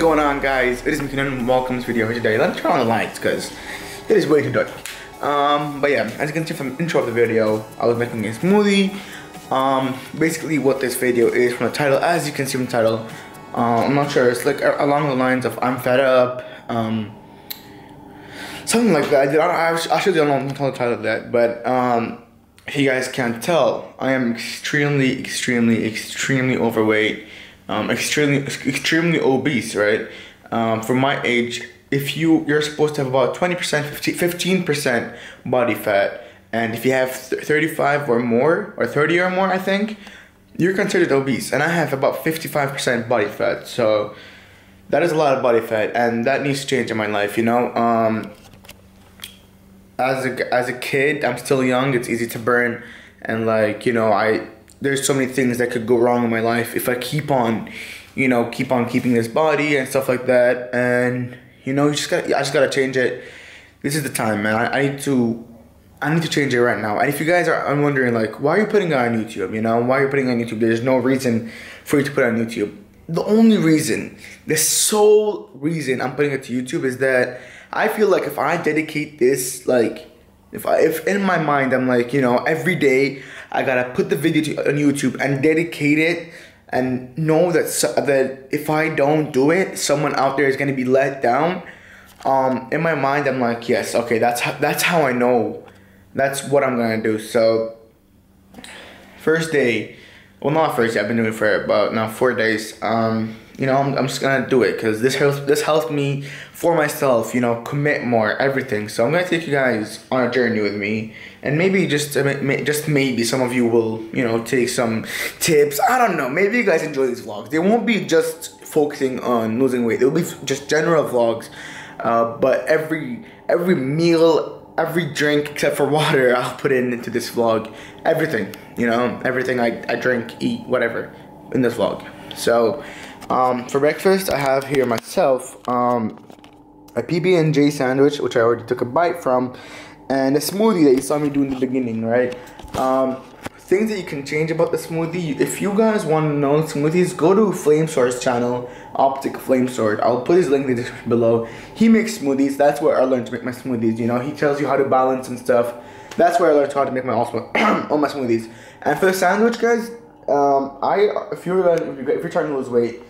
Going on guys? It is McKinnon and welcome to this video here today. Let's turn on the lights because it is way too dark. Um, but yeah, as you can see from the intro of the video, I was making a smoothie. Um, basically what this video is from the title, as you can see from the title, uh, I'm not sure, it's like along the lines of I'm fed up, um, something like that. I, I actually don't know the title of that, but um, if you guys can't tell, I am extremely, extremely, extremely overweight um, extremely extremely obese, right? Um, for my age, if you you're supposed to have about 20%, 15 percent body fat, and if you have 35 or more or 30 or more, I think you're considered obese. And I have about 55% body fat, so that is a lot of body fat, and that needs to change in my life. You know, um, as a as a kid, I'm still young. It's easy to burn, and like you know, I there's so many things that could go wrong in my life if I keep on, you know, keep on keeping this body and stuff like that. And you know, you just got I just gotta change it. This is the time, man. I, I need to I need to change it right now. And if you guys are I'm wondering like why are you putting it on YouTube? You know, why are you putting it on YouTube? There's no reason for you to put on YouTube. The only reason, the sole reason I'm putting it to YouTube is that I feel like if I dedicate this like if I if in my mind I'm like, you know, every day I gotta put the video to, on YouTube and dedicate it and know that that if I don't do it, someone out there is gonna be let down. Um, in my mind, I'm like, yes, okay, that's how, that's how I know. That's what I'm gonna do. So, first day, well, not first day. I've been doing it for about now four days. Um, you know, I'm, I'm just gonna do it because this helps. This helps me for myself. You know, commit more, everything. So I'm gonna take you guys on a journey with me, and maybe just just maybe some of you will you know take some tips. I don't know. Maybe you guys enjoy these vlogs. They won't be just focusing on losing weight. They'll be just general vlogs. Uh, but every every meal, every drink except for water, I'll put in into this vlog. Everything, you know, everything I, I drink, eat, whatever, in this vlog. So um, for breakfast, I have here myself um, a PB&J sandwich, which I already took a bite from, and a smoothie that you saw me do in the beginning, right? Um, things that you can change about the smoothie. If you guys want to know smoothies, go to Flamesword's channel, Optic Flamesword. I'll put his link in the description below. He makes smoothies. That's where I learned to make my smoothies. You know, he tells you how to balance and stuff. That's where I learned how to make my all, all my smoothies. And for the sandwich, guys, um, I if you're if you're trying to lose weight,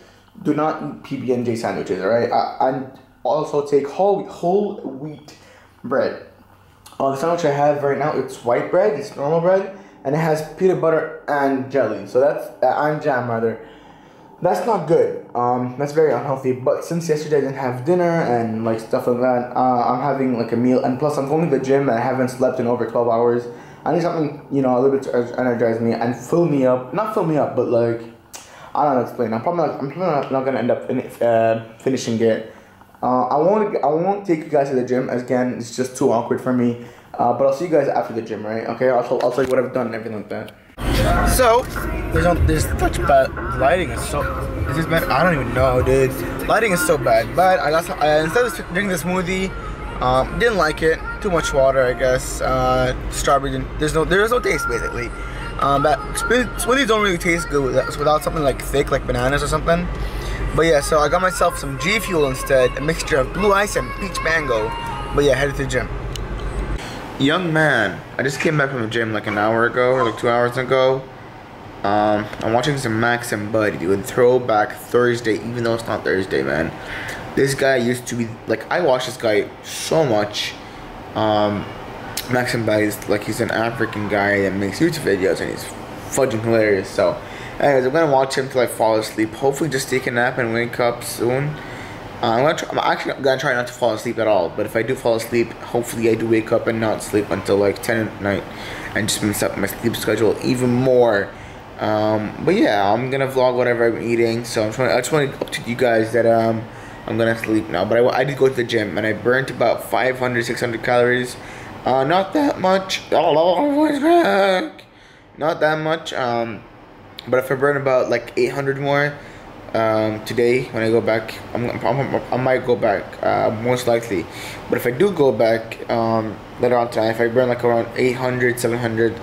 do not eat PB and J sandwiches, all right? Uh, and also take whole whole wheat bread. Uh, the sandwich I have right now, it's white bread, it's normal bread, and it has peanut butter and jelly. So that's uh, and jam rather. That's not good. Um, that's very unhealthy. But since yesterday I didn't have dinner and like stuff like that, uh, I'm having like a meal. And plus, I'm going to the gym and I haven't slept in over twelve hours. I need something, you know, a little bit to energize me and fill me up. Not fill me up, but like I don't know explain. I'm probably not, I'm probably not, not gonna end up fin- uh, finishing it. Uh, I won't I won't take you guys to the gym again. It's just too awkward for me. Uh, but I'll see you guys after the gym, right? Okay. I'll I'll tell you what I've done and everything like that. So there's no, there's such bad lighting is so is this bad? I don't even know, dude. Lighting is so bad. But I got some, uh, instead of drinking the smoothie, um, didn't like it. Too much water, I guess. Uh, strawberry. There's no there's no taste basically. Um, but smoothies don't really taste good without something like thick, like bananas or something. But yeah, so I got myself some G Fuel instead, a mixture of blue ice and peach mango. But yeah, headed to the gym. Young man, I just came back from the gym like an hour ago or like two hours ago. Um, I'm watching some Max and Buddy doing Throwback Thursday, even though it's not Thursday, man. This guy used to be like I watch this guy so much. Um, Maxim Bay is like he's an African guy that makes YouTube videos and he's fudging hilarious. So, anyways, I'm gonna watch him till I fall asleep. Hopefully, just take a nap and wake up soon. Uh, I'm gonna. Try, I'm actually gonna try not to fall asleep at all. But if I do fall asleep, hopefully I do wake up and not sleep until like 10 at night, and just mess up my sleep schedule even more. Um, but yeah, I'm gonna vlog whatever I'm eating. So I'm trying. I just want to update you guys that um I'm gonna sleep now. But I, I did go to the gym and I burnt about 500, 600 calories. Uh, not that much. Oh, not that much. Um, but if I burn about like 800 more um, today when I go back, I'm, I'm, i might go back uh, most likely. But if I do go back um, later on tonight, if I burn like around 800, 700,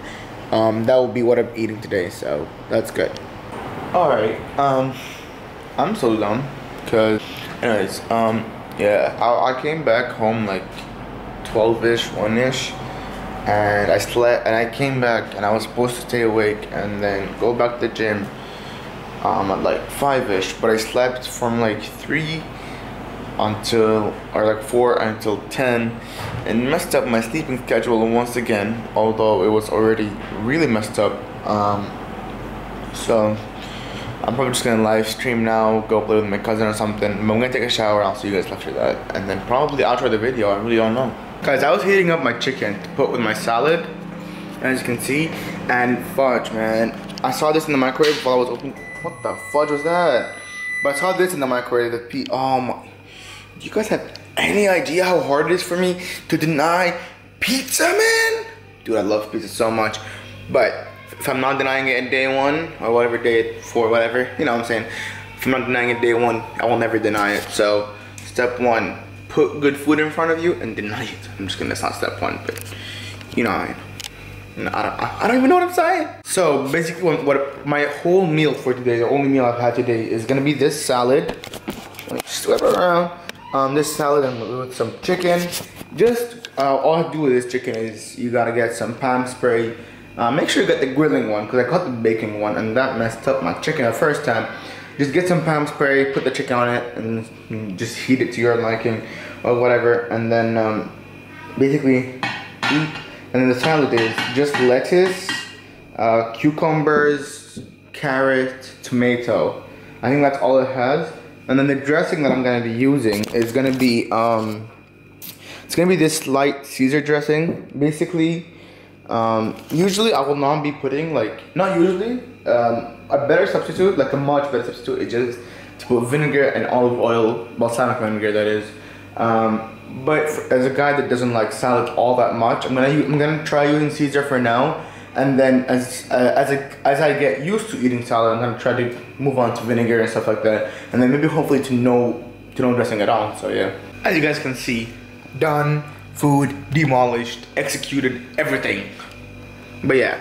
um, that will be what I'm eating today. So that's good. All right. Um, I'm so dumb because Anyways, um, yeah, I, I came back home like 12-ish, 1-ish, and I slept, and I came back, and I was supposed to stay awake, and then go back to the gym, um, at like 5-ish, but I slept from like 3 until, or like 4 until 10, and messed up my sleeping schedule once again, although it was already really messed up, um, so, I'm probably just gonna live stream now, go play with my cousin or something. I'm gonna take a shower I'll see you guys after that. And then probably outro the video, I really don't know. Guys, I was heating up my chicken to put with my salad, as you can see, and fudge, man. I saw this in the microwave while I was opening. What the fudge was that? But I saw this in the microwave. The pe oh my. Do you guys have any idea how hard it is for me to deny pizza, man? Dude, I love pizza so much. But if I'm not denying it in day one or whatever day four, whatever, you know what I'm saying? If I'm not denying it day one, I will never deny it. So step one, put good food in front of you and deny it. I'm just gonna, that's not step one, but you know, I, I don't, I don't even know what I'm saying. So basically what, what my whole meal for today, the only meal I've had today is gonna be this salad. Let me around. Um, this salad and with some chicken. Just uh, all I do with this chicken is you gotta get some Pam spray, uh, make sure you get the grilling one because I got the baking one and that messed up my chicken the first time. Just get some Pam spray, put the chicken on it and just heat it to your liking or whatever and then um, basically eat. And then the salad is just lettuce, uh, cucumbers, carrot, tomato. I think that's all it has. And then the dressing that I'm gonna be using is gonna be, um, it's gonna be this light Caesar dressing. Basically, um, usually I will not be putting like, not usually, um, a better substitute, like a much better substitute is just to put vinegar and olive oil, balsamic vinegar that is. Um, but for, as a guy that doesn't like salad all that much, I'm gonna I'm gonna try using Caesar for now, and then as uh, as I as I get used to eating salad, I'm gonna try to move on to vinegar and stuff like that, and then maybe hopefully to no to no dressing at all. So yeah, as you guys can see, done food demolished, executed, everything. But yeah,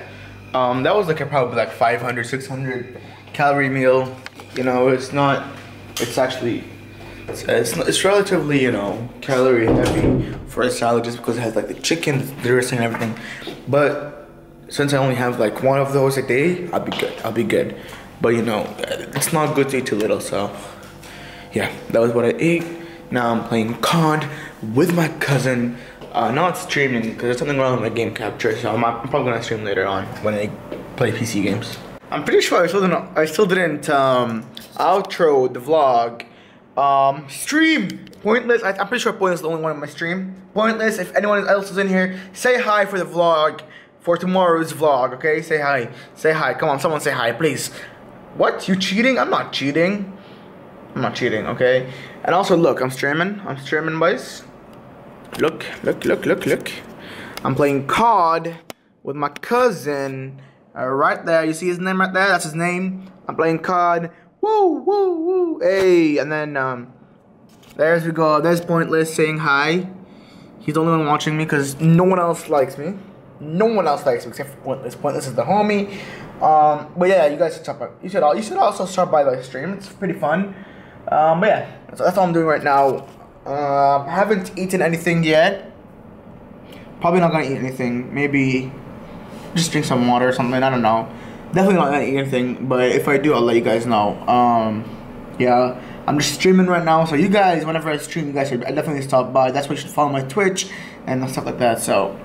um, that was like a probably like 500, 600 calorie meal. You know, it's not, it's actually, it's, it's, it's relatively, you know, calorie heavy for a salad just because it has like the chicken, the dressing and everything. But since I only have like one of those a day, I'll be good, I'll be good. But you know, it's not good to eat too little, so yeah, that was what I ate. Now I'm playing COD with my cousin. Uh, not streaming because there's something wrong with my game capture, so I'm, I'm, probably gonna stream later on when I play PC games. I'm pretty sure I still didn't. I still didn't um, outro the vlog. Um, stream pointless. I, am pretty sure pointless is the only one in my stream. Pointless. If anyone else is in here, say hi for the vlog for tomorrow's vlog. Okay, say hi. Say hi. Come on, someone say hi, please. What? You cheating? I'm not cheating. I'm not cheating. Okay. And also, look, I'm streaming. I'm streaming, boys. Look, look, look, look, look. I'm playing COD with my cousin. Uh, right there, you see his name right there? That's his name. I'm playing COD. Woo, woo, woo. Hey, and then, um, there's we go. There's Pointless saying hi. He's the only one watching me because no one else likes me. No one else likes me except for Pointless. Pointless is the homie. Um, but yeah, you guys should stop by. You should, all. you should also start by the stream. It's pretty fun. Um, but yeah, that's, that's all I'm doing right now. Uh, haven't eaten anything yet. Probably not gonna eat anything. Maybe just drink some water or something. I don't know. Definitely not gonna eat anything. But if I do, I'll let you guys know. Um, yeah, I'm just streaming right now. So you guys, whenever I stream, you guys should definitely stop by. That's why you should follow my Twitch and stuff like that. So.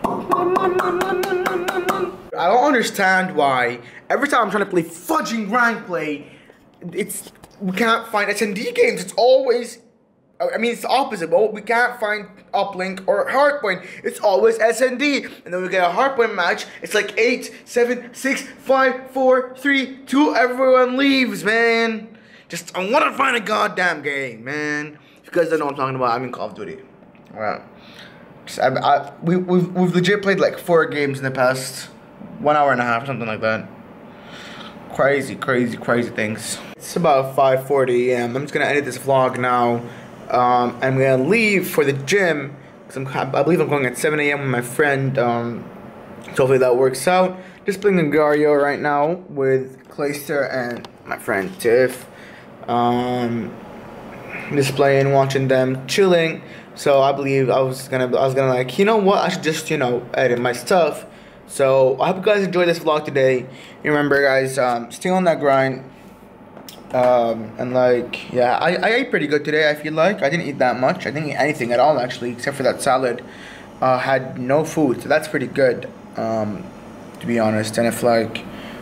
I don't understand why every time I'm trying to play fudging rank play, it's we can't find SND games. It's always I mean, it's opposite, but we can't find uplink or hardpoint. It's always SND. And then we get a hardpoint match. It's like 8, 7, 6, 5, 4, 3, 2. Everyone leaves, man. Just, I want to find a goddamn game, man. If you guys don't know what I'm talking about, I'm in Call of Duty. Alright. I, I, we, we've, we've legit played like four games in the past one hour and a half, something like that. Crazy, crazy, crazy things. It's about 5.40 a.m. I'm just to edit this vlog now. Um, I'm gonna leave for the gym because I believe I'm going at 7 a.m. with my friend. Um, so hopefully that works out. Just playing Agar.io right now with Clayster and my friend Tiff. Um, playing, watching them, chilling. So I believe I was gonna I was gonna like you know what I should just you know edit my stuff. So I hope you guys enjoyed this vlog today. Remember guys, um, stay on that grind. Um, and like yeah, I, I ate pretty good today. I feel like I didn't eat that much. I didn't eat anything at all actually, except for that salad. Uh, had no food, so that's pretty good. Um, to be honest, and if like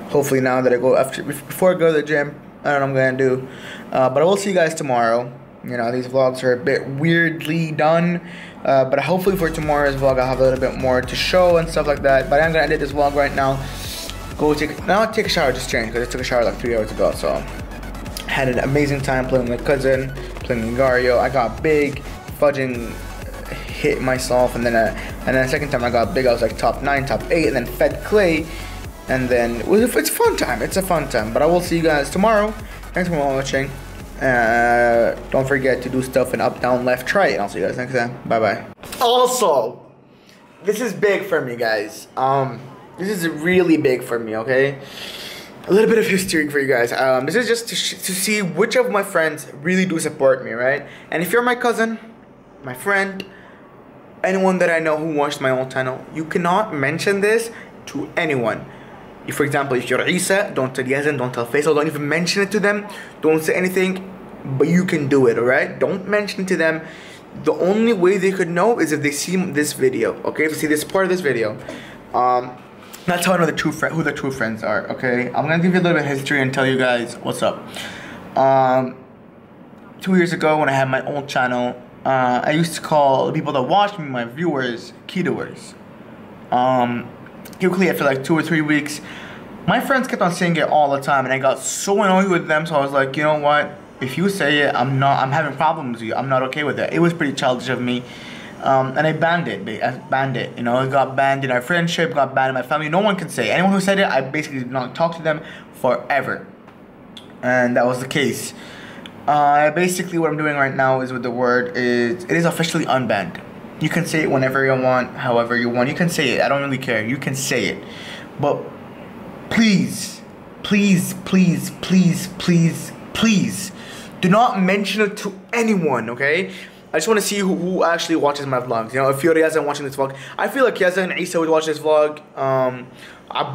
hopefully now that I go after before I go to the gym, I don't know what I'm gonna do. Uh, but I will see you guys tomorrow. You know, these vlogs are a bit weirdly done. Uh, but hopefully for tomorrow's vlog, I'll have a little bit more to show and stuff like that. But I'm gonna edit this vlog right now. Go take, now take a shower, just change, because I took a shower like three hours ago. So, had an amazing time playing with my cousin, playing with Gario. I got big, fudging hit myself, and then uh, and then the second time I got big, I was like top nine, top eight, and then fed clay, and then it was, it's a fun time. It's a fun time. But I will see you guys tomorrow. Thanks for watching. Uh, don't forget to do stuff in up, down, left, right. And I'll see you guys next time. Bye bye. Also, this is big for me, guys. Um, this is really big for me. Okay. A little bit of history for you guys. Um, this is just to, to see which of my friends really do support me, right? And if you're my cousin, my friend, anyone that I know who watched my old channel, you cannot mention this to anyone. If, for example, if you're Isa, don't tell Yazan, don't tell Faisal, don't even mention it to them. Don't say anything, but you can do it, alright? Don't mention it to them. The only way they could know is if they see this video, okay? If they see this part of this video. Um, that's how I know the true friend, who the true friends are, okay? I'm gonna give you a little bit of history and tell you guys what's up. Um, two years ago when I had my old channel, uh, I used to call the people that watch me, my viewers, Keedoers. Um, quickly after like two or three weeks, my friends kept on saying it all the time, and I got so annoyed with them. So I was like, you know what? If you say it, I'm not. I'm having problems with you. I'm not okay with it. It was pretty childish of me. Um, and I banned it. I banned it. You know, it got banned in our friendship, got banned in my family. No one can say. Anyone who said it, I basically did not talk to them forever. And that was the case. Uh, basically, what I'm doing right now is with the word is it is officially unbanned. You can say it whenever you want, however you want. You can say it. I don't really care. You can say it. But please, please, please, please, please, please, do not mention it to anyone, okay? I just want to see who, who, actually watches my vlogs. You know, if Fiore isn't watching this vlog, I feel like Yazan and Isa would watch this vlog. Um,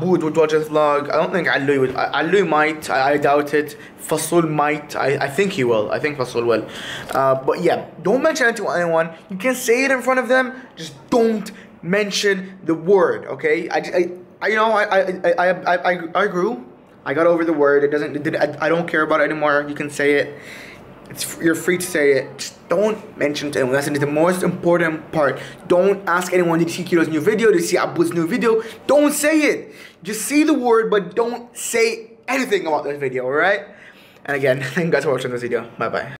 would watch this vlog. I don't think Alui would. Alui might. I, I, doubt it. Fasul might. I, I think he will. I think Fasul will. Uh, but yeah, don't mention it to anyone. You can say it in front of them. Just don't mention the word. Okay? I, I, I you know, I, I, I, I, I, I grew. I got over the word. It doesn't. It did, I, I don't care about it anymore. You can say it. It's, you're free to say it. Just don't mention to anyone. That's the most important part. Don't ask anyone, to see Kiro's new video? to see Abu's new video? Don't say it. Just see the word, but don't say anything about this video, alright? And again, thank you guys for watching this video. Bye-bye.